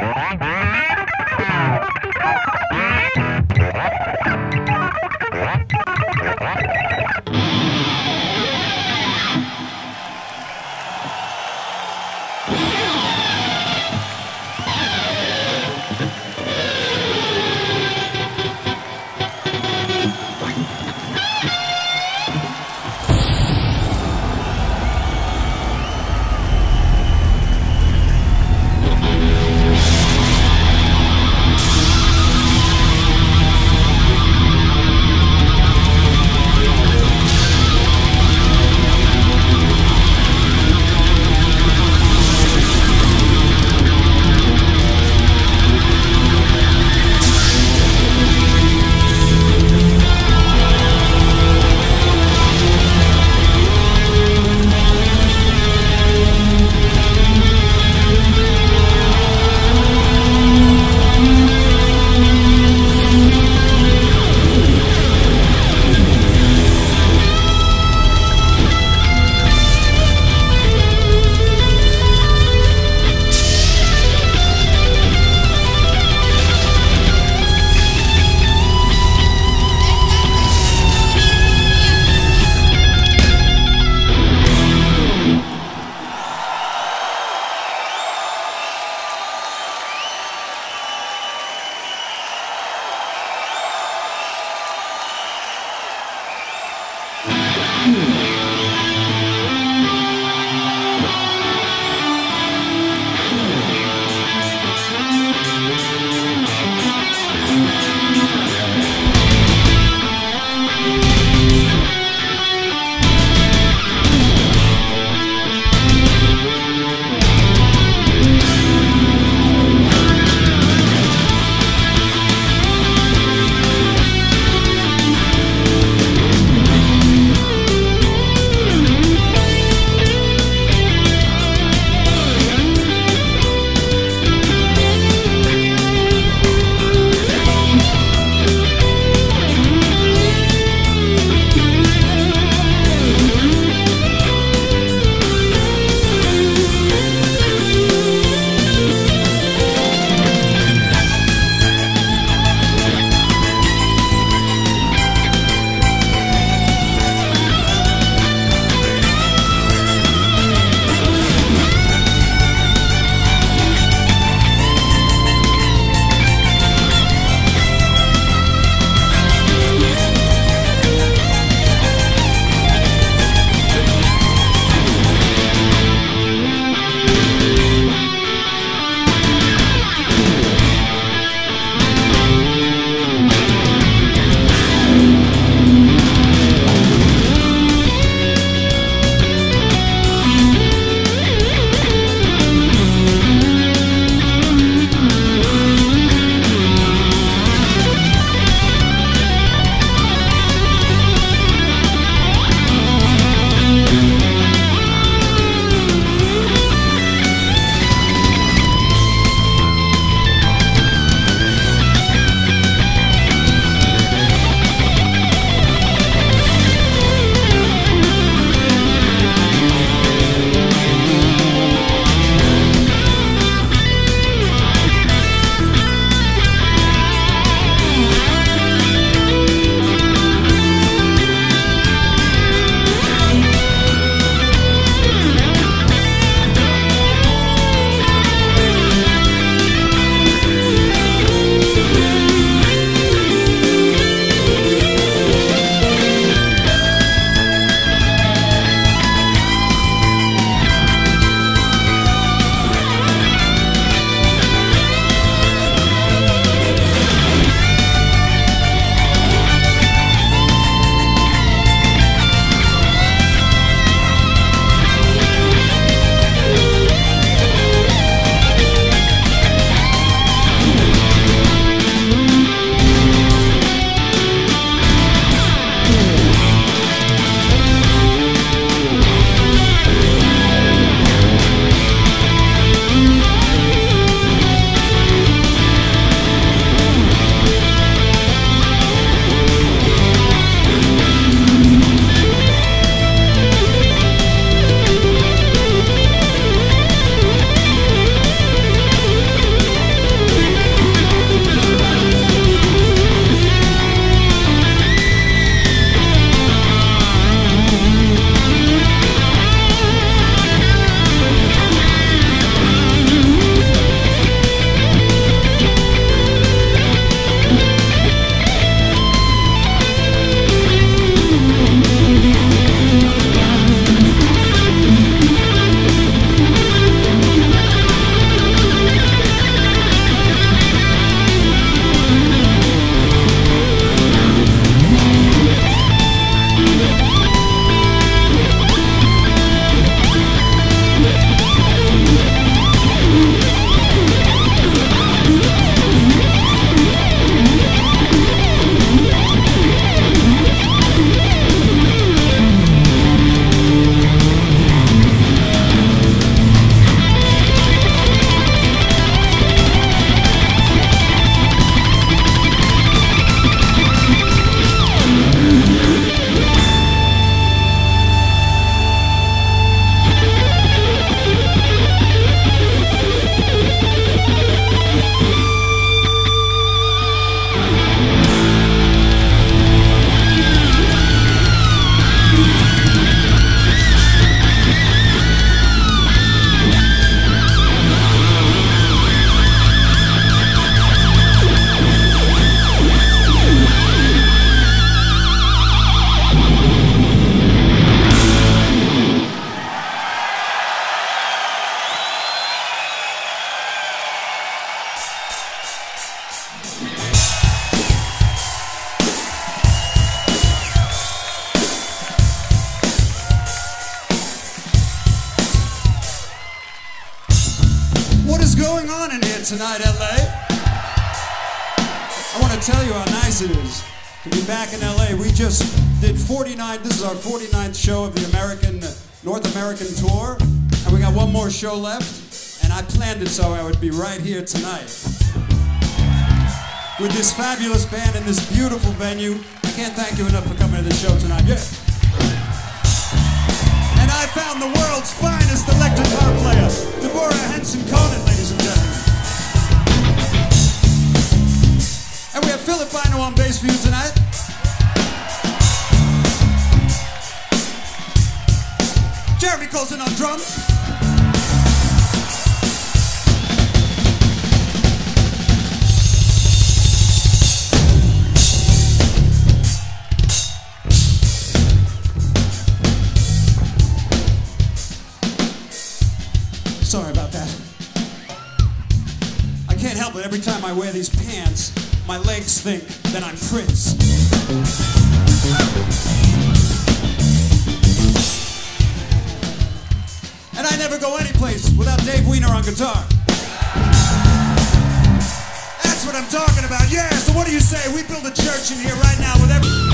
Bye. Right here tonight. With this fabulous band in this beautiful venue. I can't thank you enough for coming to the show tonight. Yeah. And I found the world's finest electric guitar player, Deborah Henson-Conant, ladies and gentlemen. And we have Philip Bynoe on bass for you tonight. Jeremy Colson on drums. My legs think that I'm Prince. And I never go anyplace without Dave Weiner on guitar. That's what I'm talking about. Yeah, so what do you say? We build a church in here right now with every.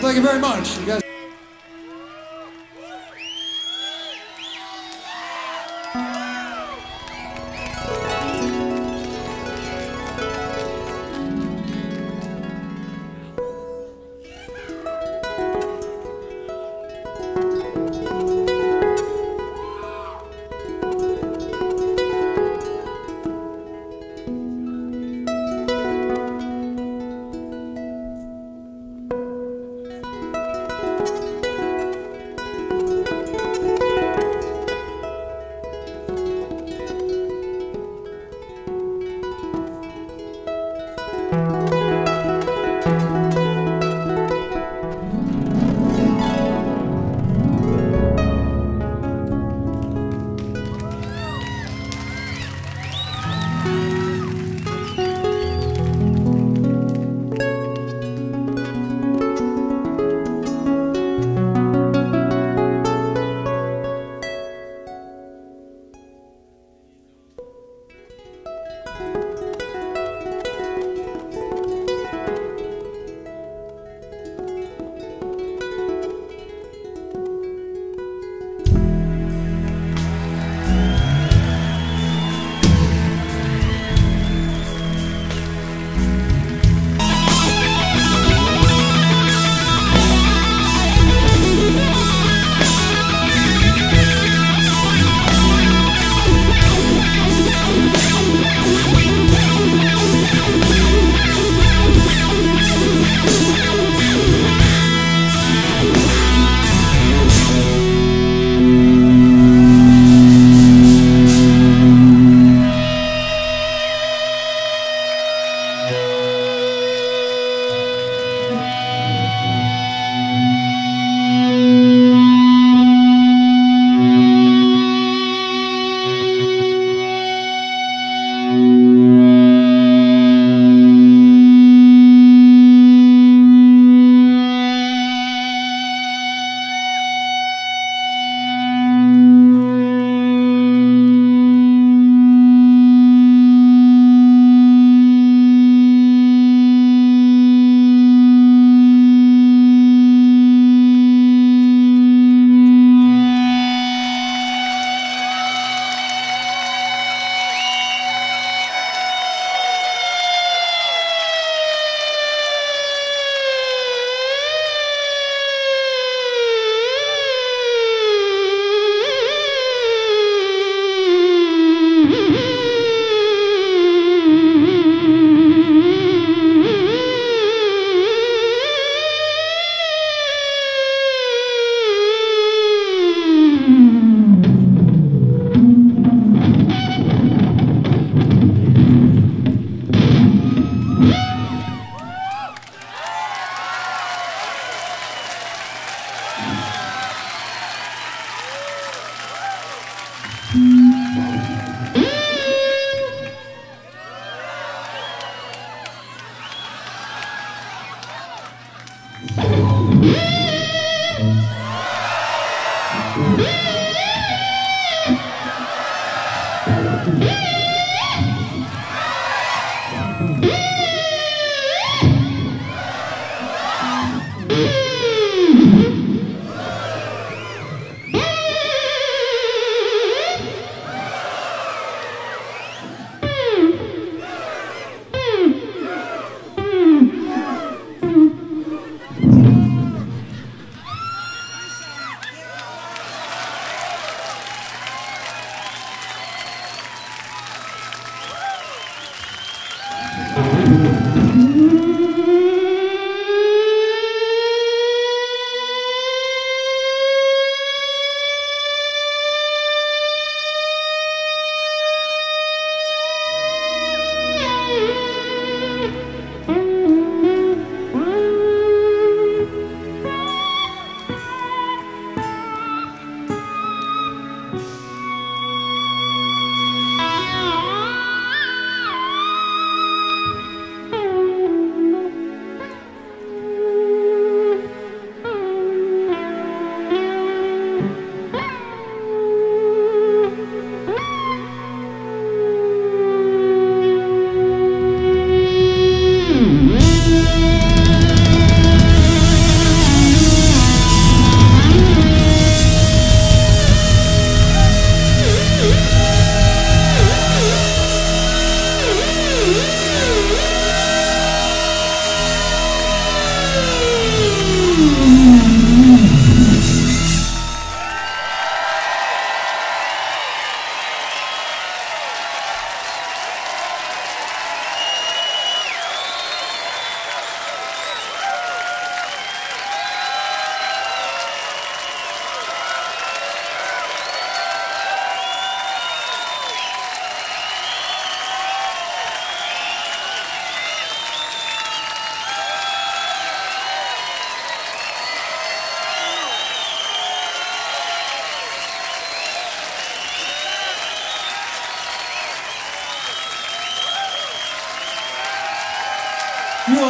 Thank you very much. You guys.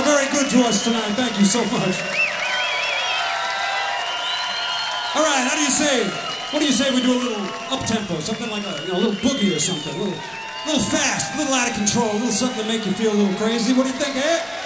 Very good to us tonight. Thank you so much. All right, how do you say? What do you say we do a little up tempo, something like a, you know, a little boogie or something, a little, a little fast, a little out of control, a little something to make you feel a little crazy. What do you think, eh?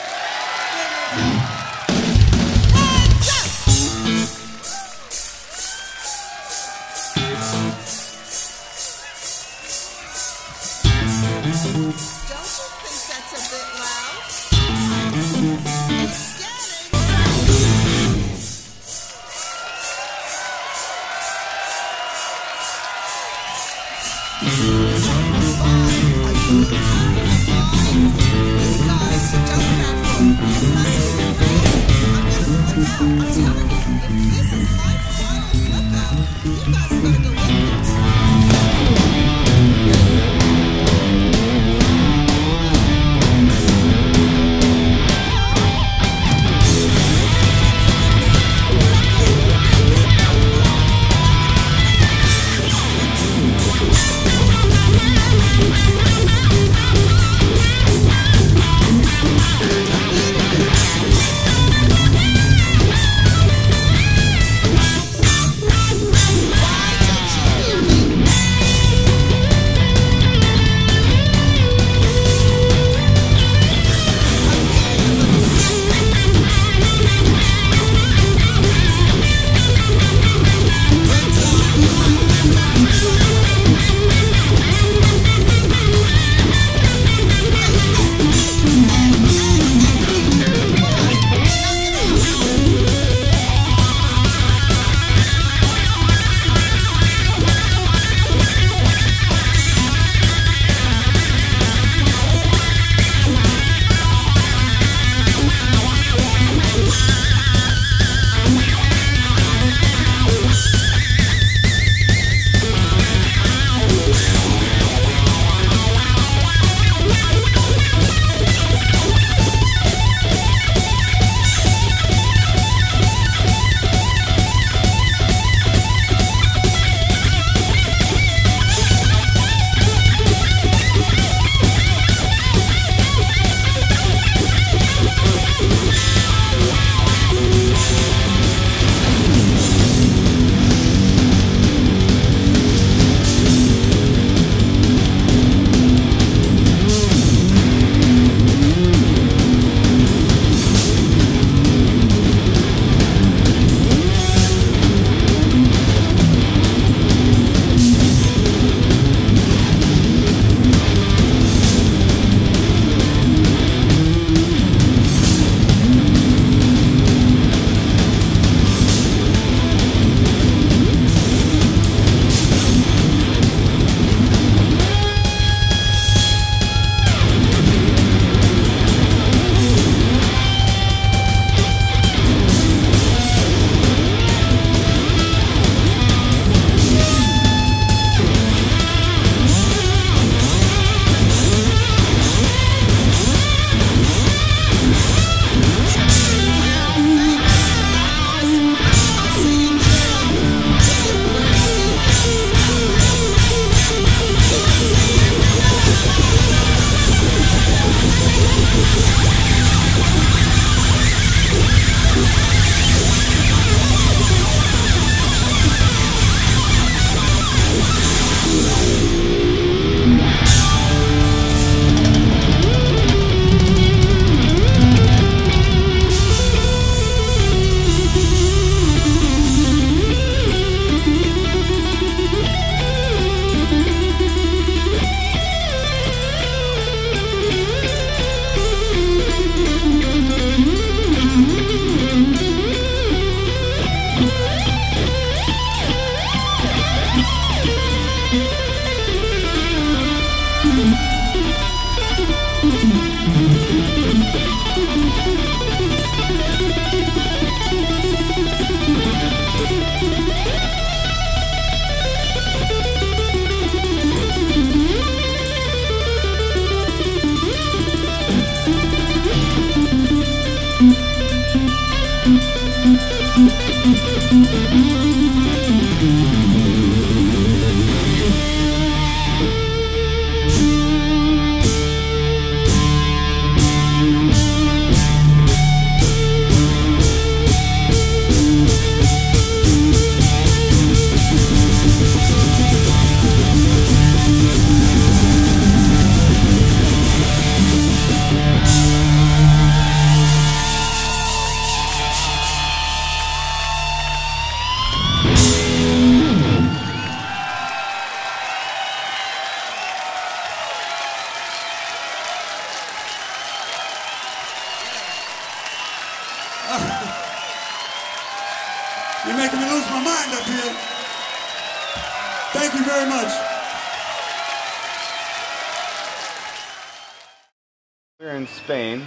Spain.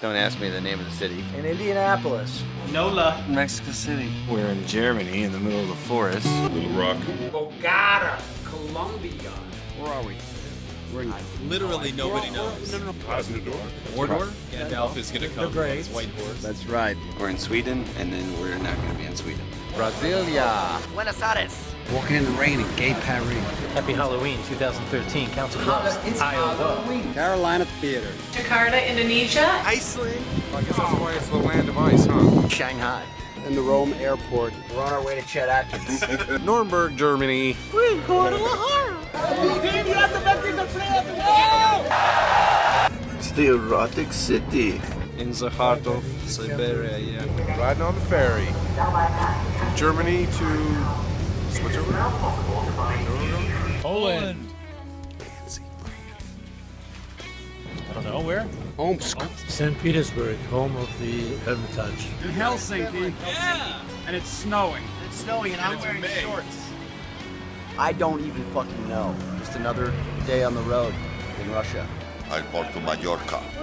Don't ask me the name of the city. In Indianapolis. Nola. Mexico City. We're in Germany, in the middle of the forest. Little Rock. Bogota. Colombia. Where are we? Literally nobody knows. No, no, no. Osnador. Mordor? Gandalf is gonna come The his white horse. That's right. We're in Sweden, and then we're not going to be in Sweden. Brasilia. Buenos Aires. Walking in the rain in Gay Paris. Happy Halloween 2013. Council Bluffs, Iowa. Carolina Theater. Jakarta, Indonesia. Iceland? I guess that's why it's the land of ice, huh? Shanghai. In the Rome airport. We're on our way to Chet Atkins. Nuremberg, Germany. It's the erotic city. In the heart of Siberia, yeah. Riding on the ferry. From Germany to Switzerland. Poland. I don't know where. Omsk. St. Oh. Petersburg, home of the Hermitage. In Helsinki. Yeah. And it's snowing. It's snowing and I'm wearing shorts. I don't even fucking know. Just another day on the road in Russia. Al to Mallorca.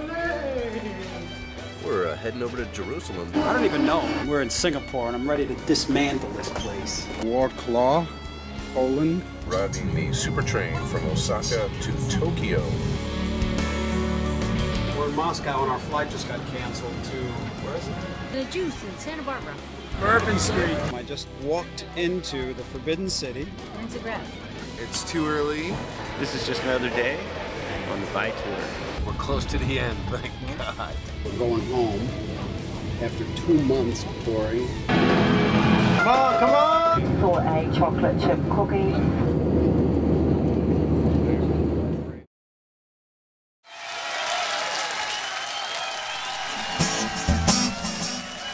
We're uh, heading over to Jerusalem. I don't even know. We're in Singapore and I'm ready to dismantle this place. Warklaw, Poland. Riding the super train from Osaka to Tokyo. We're in Moscow and our flight just got canceled to, where is it? The juice in Santa Barbara. Bourbon Street. I just walked into the Forbidden City. When's it grab? It's too early. This is just another day on the Vai tour. We're close to the end, thank God. We're going home after two months of touring. Come on, come on! For a chocolate chip cookie.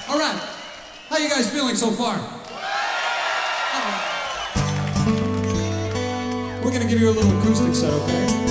All right. How you guys feeling so far? We're gonna give you a little acoustic set, okay?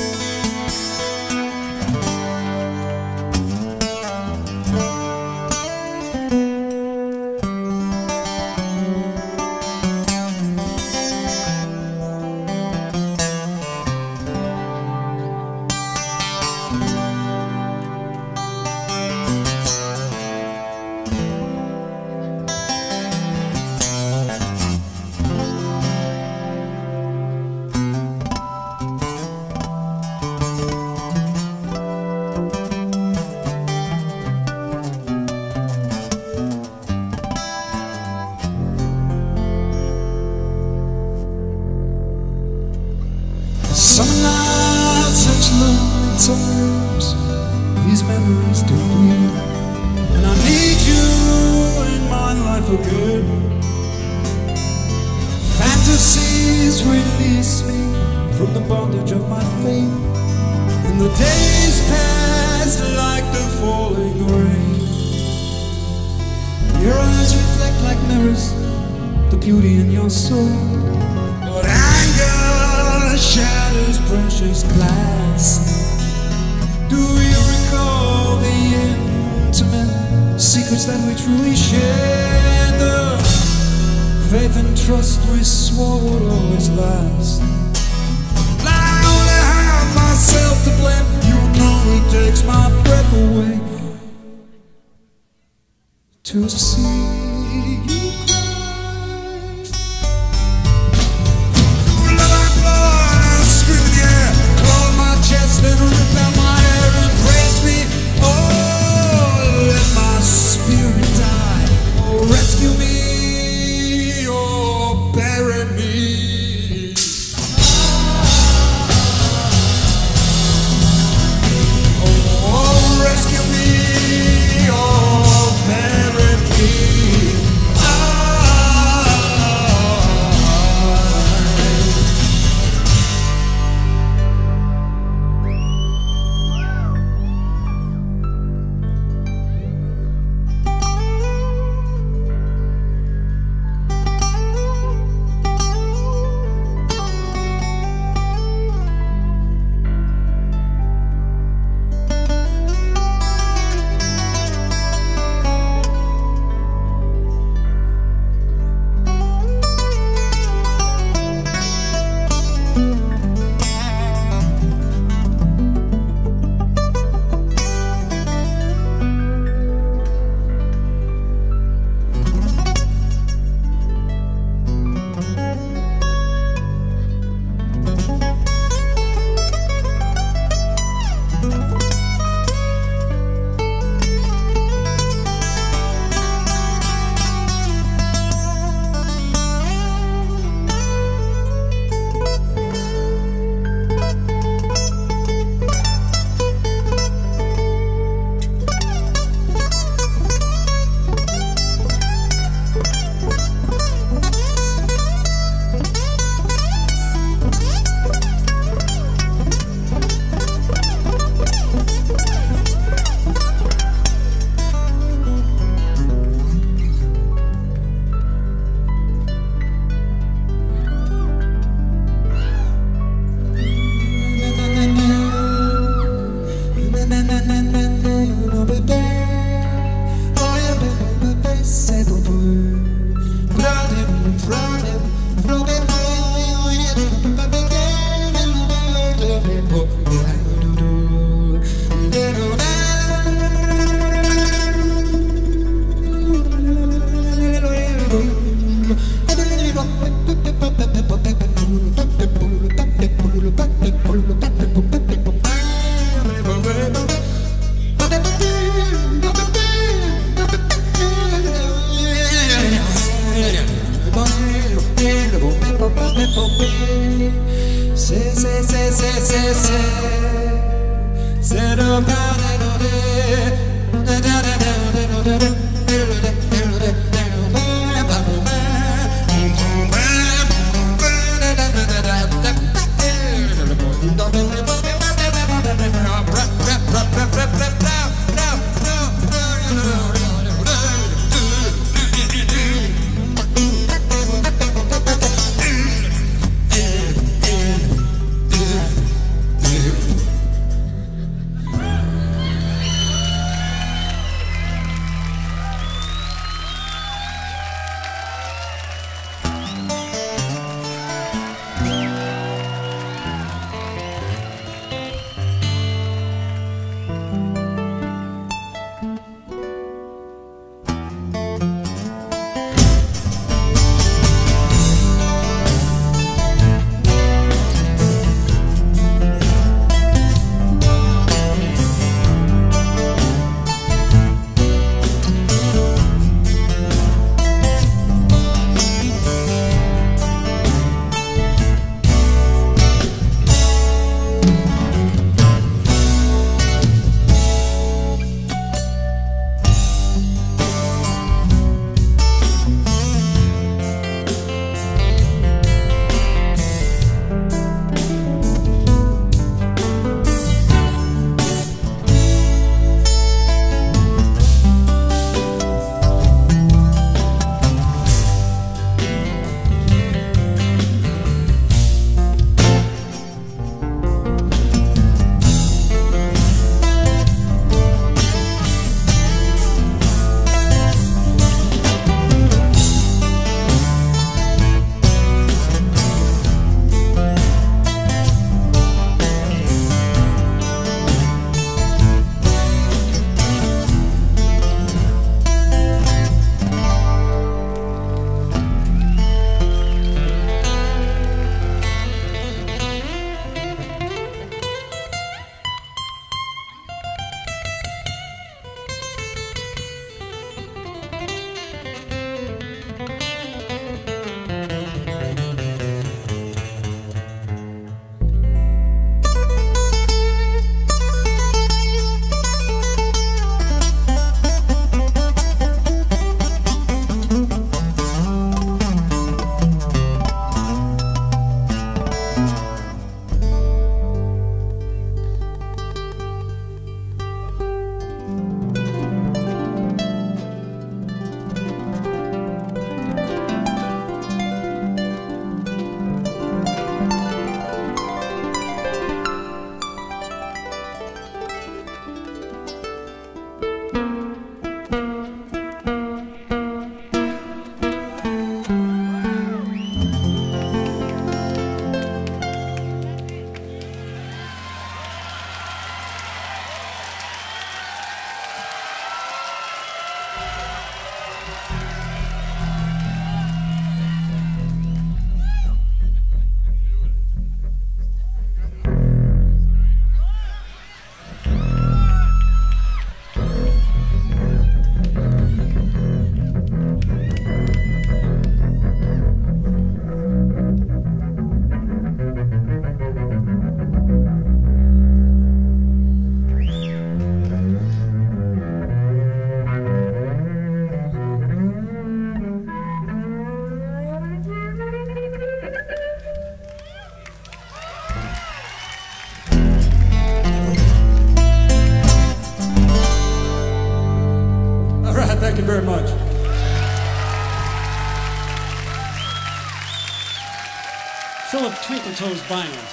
Twinkletoes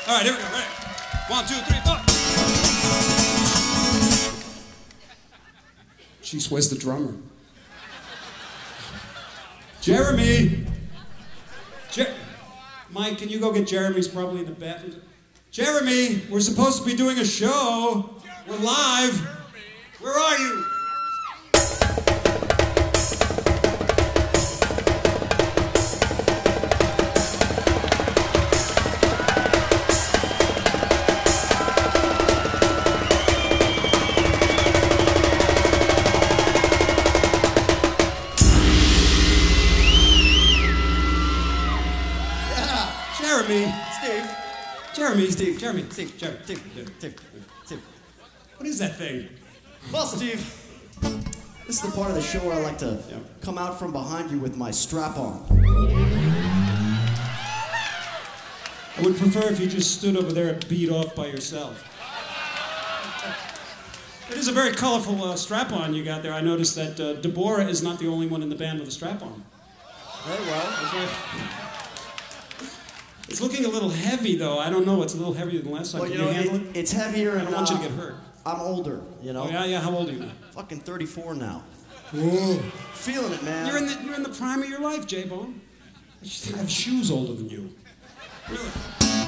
Vinyl. All right, here we go. Ready? One, two, three, four. Jeez, where's the drummer? Jeremy! Jer- Mike, can you go get Jeremy's probably in the bathroom? Jeremy, we're supposed to be doing a show. We're live. Jeremy. Steve. Jeremy, Steve, Jeremy, Steve, Jeremy, Steve, Steve, Steve. What is that thing? Well, Steve, this is the part of the show where I like to come out from behind you with my strap on. I would prefer if you just stood over there and beat off by yourself. It is a very colorful uh, strap-on you got there. I noticed that uh, Deborah is not the only one in the band with a strap-on. Very well. It's looking a little heavy, though. I don't know. It's a little heavier than last time. Well, Can you know, you handle it, it? it's heavier and I don't want you to uh, get hurt. I'm older, you know. Oh, yeah, yeah. How old are you now? Fucking 34 now. Feeling it, man. You're in the you're in the prime of your life, J Bone. I just have shoes older than you. Really?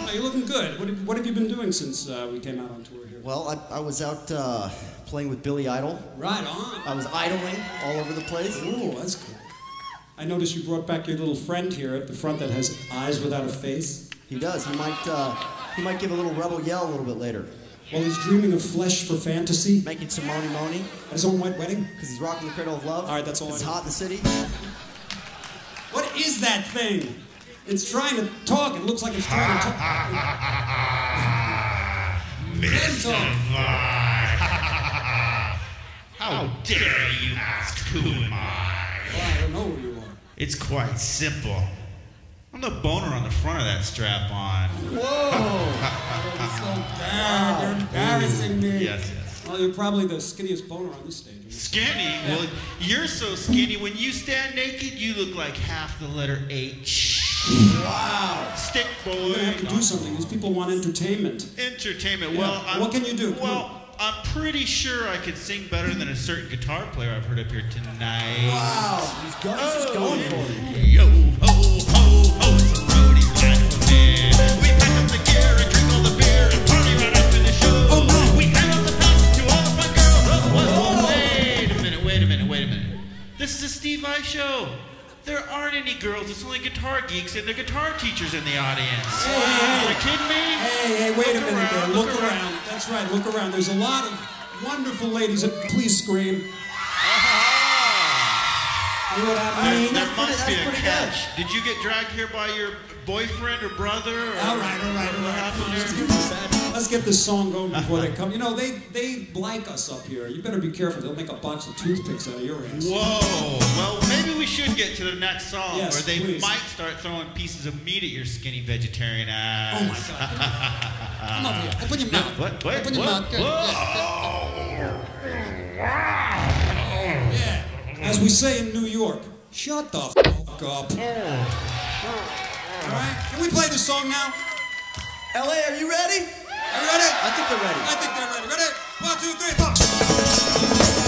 No, you're looking good. What have, what have you been doing since uh, we came out on tour here? Well, I, I was out uh, playing with Billy Idol. Right on. I was idling all over the place. Ooh, that's cool. I noticed you brought back your little friend here at the front that has eyes without a face. He does. He might uh, he might give a little rebel yell a little bit later. Well, he's dreaming of flesh for fantasy. Making some money money. At his own white wedding. Because he's rocking the cradle of love. All right, that's all It's I hot in the city. What is that thing? It's trying to talk. It looks like it's trying to talk. Let him talk. How dare you ask who am I? Well, I don't know who you are. It's quite simple. I'm the boner on the front of that strap on. Ah, you're embarrassing me. Yes, yes. Well, you're probably the skinniest boner on this stage. Skinny? Well, you're so skinny. When you stand naked, you look like half the letter H. Wow. Stick boy. You're gonna have to do something. These people want entertainment. Entertainment. Yeah. Well, I'm, What can you do? Well, I'm pretty sure I could sing better than a certain guitar player I've heard up here tonight. Wow, he's going, he's oh, going for it. Yo, ho, only guitar geeks and their guitar teachers in the audience. Hey, hey, Are you hey. kidding me? Hey, hey, wait a Look minute there. around, Look, look around. That's right. Look around. There's a lot of wonderful ladies. That, please scream. You know what I That, mean? must be a catch. Did you get dragged here by your boyfriend or brother? Or All right, all right, all what happened Let's get, this, let's get this song going before they come. You know, they they like us up here. You better be careful. They'll make a box of toothpicks out of your ass. Whoa. Well, maybe we should get to the next song, Yes, or they please. might start throwing pieces of meat at your skinny vegetarian ass. Oh my God. Come over here. Open your No, mouth. what? What? Open your what? mouth. Good. Whoa. Yeah. As we say in New York, shut the fuck up. Oh. All right. Can we play the song now? LA, are you ready? Are you ready? I think they're ready. I think they're ready. Ready? One, two, three, four.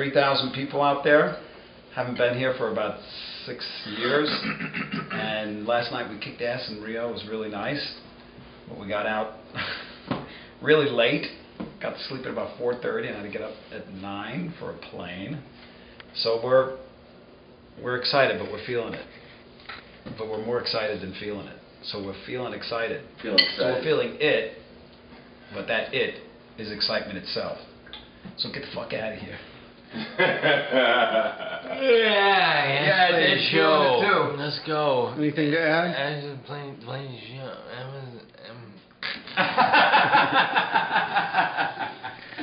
3,000 people out there. Haven't been here for about six years. and last night we kicked ass in Rio. It was really nice. But we got out really late. Got to sleep at about 4:30 and had to get up at 9 for a plane. So we're we're excited, but we're feeling it. But we're more excited than feeling it. So we're feeling excited. Feeling So we're feeling it, but that it is excitement itself. So get the fuck out of here. Yeah, Yeah, play it's the show. too. Let's go. Anything to add? I was playing, playing show. I was,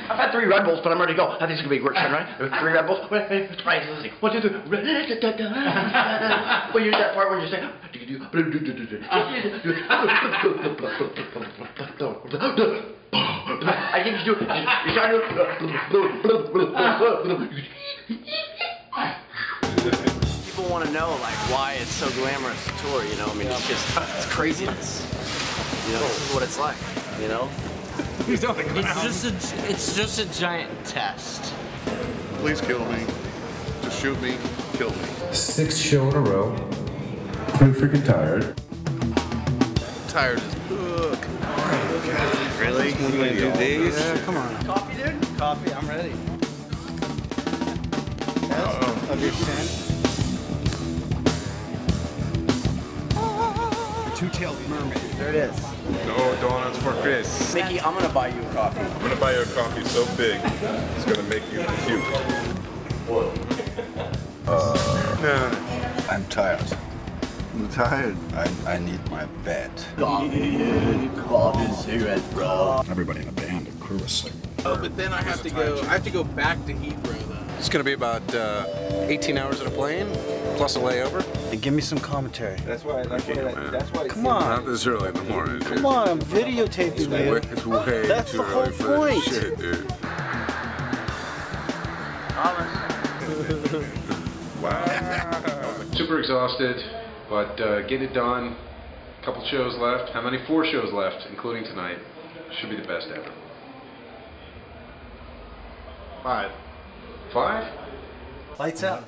I've had three Red Bulls, but I'm ready to go. I think it's gonna be a great time, right? Three Red Bulls. Wait, wait, wait, right, let's see. One, two, three. Well, here's that part when you say. I think you do. You try to. People want to know like why it's so glamorous to tour. You know, I mean, it's just it's craziness. You know, this is what it's like. You know. It's just a, it's just a giant test. Please kill me. Just shoot me. Kill me. Sixth show in a row. Pretty freaking tired. Tired as fuck. Really? You gonna do these? Yeah, come on. Coffee, dude. Coffee, I'm ready. Yes, of your ten. The two-tailed mermaid. There it is. No donuts for Chris. Mickey, I'm gonna buy you a coffee. I'm gonna buy you a coffee so big, it's gonna make you puke. Uh, no, no, no. I'm tired. I'm tired. I, I need my bed. Coffee, coffee, cigarette, bro. Everybody in the band, the crew is sick. Oh, but then I have to go. I have to go back to Heathrow though. It's gonna be about uh, 18 hours on a plane, plus a layover. And give me some commentary. That's why. That's why. That's why. Come on. Not this early in the morning. Come on, I'm videotaping It's way, you. it's way That's too the whole early for point. that shit, dude. wow. Super exhausted, but uh, get it done. Couple shows left. How many? Four shows left, including tonight. Should be the best ever. Five. Five? Lights out.